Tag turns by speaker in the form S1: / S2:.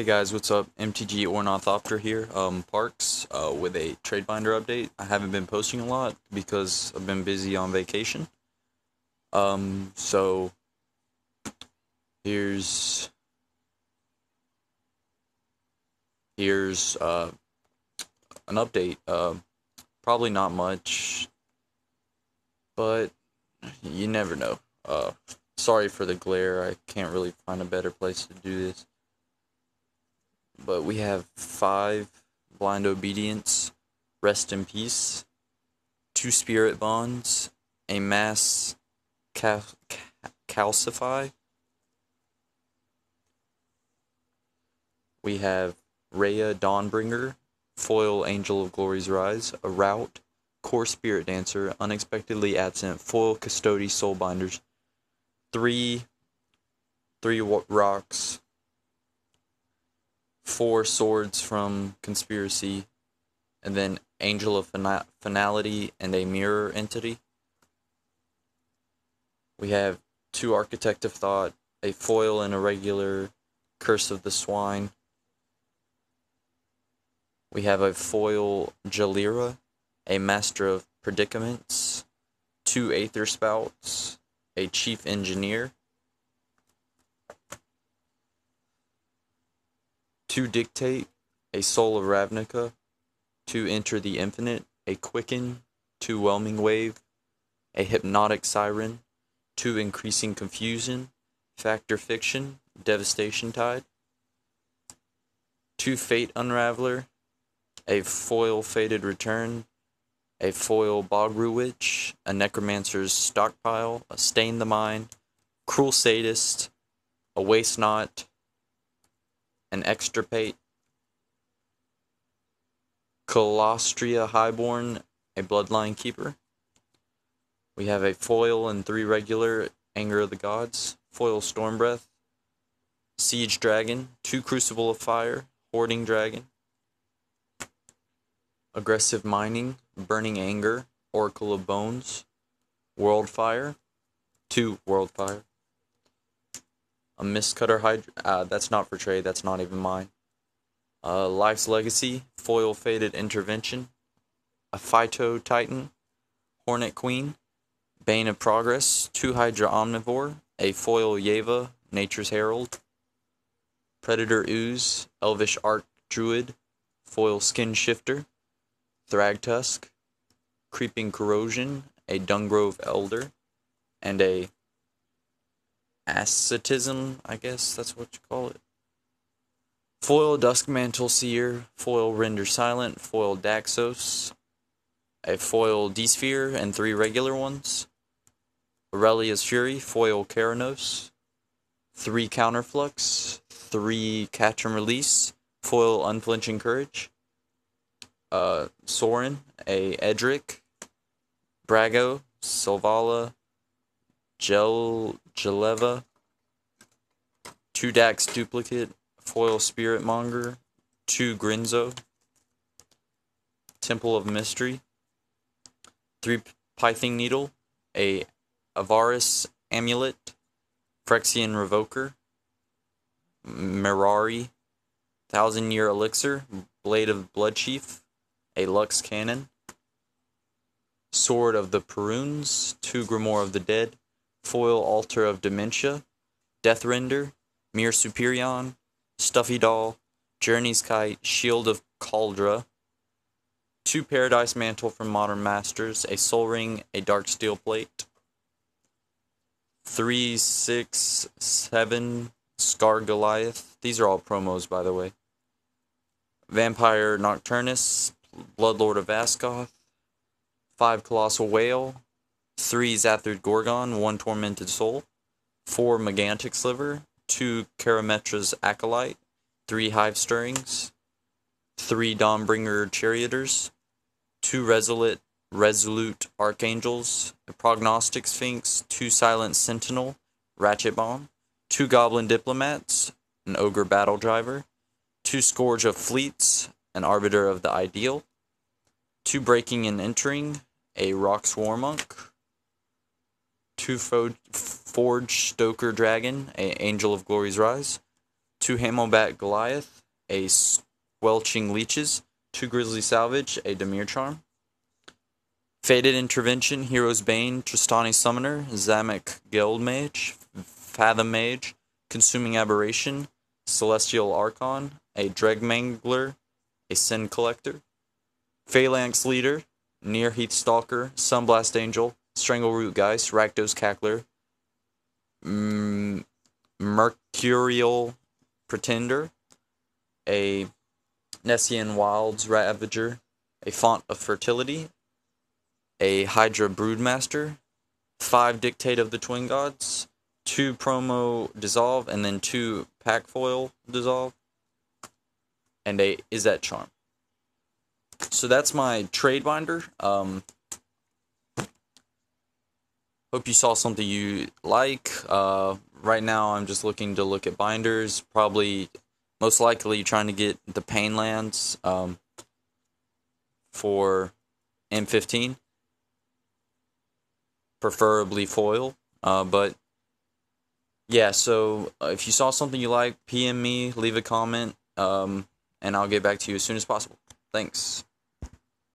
S1: Hey guys, what's up? MTG Ornithopter here, um, Parks, uh, with a trade binder update. I haven't been posting a lot because I've been busy on vacation. Um, so here's here's uh an update. Uh, probably not much, but you never know. Uh, sorry for the glare. I can't really find a better place to do this but we have five blind obedience, rest in peace, two spirit bonds, a mass cal- calcify. We have Reya Dawnbringer, foil Angel of Glory's Rise, a route, Kor Spiritdancer, unexpectedly absent, foil Custodi Soulbinders, three three rocks, four swords from conspiracy, and then angel of finality and a mirror entity. We have two architect of thought, a foil and a regular curse of the swine. We have a foil Jalira, a master of predicaments, two aether spouts, a chief engineer, To dictate, a soul of Ravnica. To enter the infinite, a quicken. To whelming wave, a hypnotic siren. To increasing confusion, Fact or Fiction, devastation tide. To fate unraveler, a foil fated return, a foil Bogru witch, a necromancer's stockpile, a stain the mind, cruel sadist, a waste not, and extirpate Kalastria Highborn, a bloodline keeper. We have a foil and three regular Anger of the Gods, foil Stormbreath, Siege Dragon, two Crucible of Fire, Hoarding Dragon, Aggressive Mining, Burning Anger, Oracle of Bones, World Fire, two World A Mistcutter Hydra. Uh, that's not for trade. That's not even mine. Uh, Life's Legacy, Foil Fated Intervention, a Phyto Titan, Hornet Queen, Bane of Progress, two Hydra Omnivore, a Foil Yeva, Nature's Herald, Predator Ooze, Elvish Arc Druid, Foil Skin Shifter, Thragtusk, Creeping Corrosion, a Dungrove Elder, and a asceticism, I guess that's what you call it. Foil Dusk Mantle Seer, foil Render Silent, foil Daxos, a foil D-Sphere, and three regular ones. Aurelia's Fury, foil Keranos, three Counterflux, three Catch and Release, foil Unflinching Courage, uh, Sorin, a Edric, Brago, Selvala, Gel Jeleva, two Dack's Duplicate, foil Spirit Monger, two Grenzo, Temple of Mystery, three Pithing Needle, a Avarice Amulet, Phyrexian Revoker, Mirari, Thousand Year Elixir, Blade of Bloodchief, a Lux Cannon, Sword of the Paruns, two Grimoire of the Dead, Foil Altar of Dementia, Death Render, Myr Superion, Stuffy Doll, Journey's Kite, Shield of Kaldra, two Paradise Mantle from Modern Masters, a Sol Ring, a Dark Steel Plate, three, six, seven, Scar Goliath. These are all promos, by the way. Vampire Nocturnus, Bloodlord of Vaasgoth, five Colossal Whale, 3 Xathrid Gorgon, 1 Tormented Soul, 4 Megantic Sliver, 2 Karametra's Acolyte, 3 Hive Stirrings, 3 Dawnbringer Charioteers, 2 Resolute, Resolute Archangels, a Prognostic Sphinx, 2 Silent Sentinel, Ratchet Bomb, 2 Goblin Diplomats, an Ogre Battle Driver, 2 Scourge of Fleets, an Arbiter of the Ideal, 2 Breaking and Entering, a Rhox Warmonk, two Forge Stoker Dragon, a Angel of Glory's Rise, two Hamletback Goliath, a Squelching Leeches, two Grisly Salvage, a Dimir Charm. Fated Intervention, Hero's Bane, Trostani Summoner, Zameck Guild Mage, Fathom Mage, Consuming Aberration, Celestial Archon, a Dregmangler, a Sin Collector, Phalanx Leader, Near Heath Stalker, Sunblast Angel, Strangleroot Geist, Rakdos Cackler, mm, Mercurial Pretender, a Nessian Wilds Ravager, a Font of Fertility, a Hydra Broodmaster, five Dictate of the Twin Gods, two promo Dissolve, and then two pack foil Dissolve, and a Izzet Charm. So that's my trade binder. Um, hope you saw something you like. Uh, right now, I'm just looking to look at binders. Probably, most likely, trying to get the Painlands um, for M15 preferably foil. Uh, but yeah, so uh, if you saw something you like, PM me, leave a comment, um, and I'll get back to you as soon as possible. Thanks.